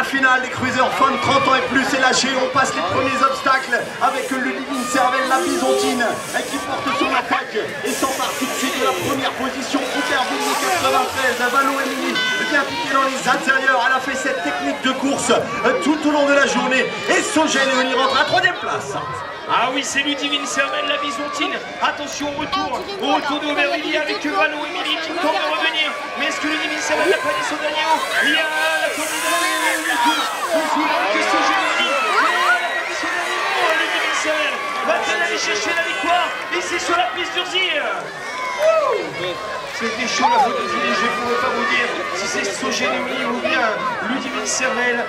La finale des Cruisers Fun 30 ans et plus est lâchée. On passe les premiers obstacles avec Ludivine Cervelle, la Byzantine, qui porte son attaque et s'empare tout de suite de la première position. Hyperville 93, Valo Emily bien piqué dans les intérieurs. Elle a fait cette technique de course euh, tout au long de la journée. Et Sogène y rentre à troisième place. Ah oui, c'est Ludivine Sermel, la Byzantine. Attention au retour, au retour de Aubervilliers avec Valo Emily qui tente de revenir. Mais est-ce que Ludivine Sermel n'a pas dit son dernier mot Il y a la candidate du tour. On joue avec Sogène Elle n'a pas dit son dernier mot, Ludivine Sermel. Va-t-elle aller chercher la victoire ici sur la piste d'Urzir. C'était chaud la photo je ne pourrais pas vous dire si c'est Sogénie ou bien Ludivine Cervelle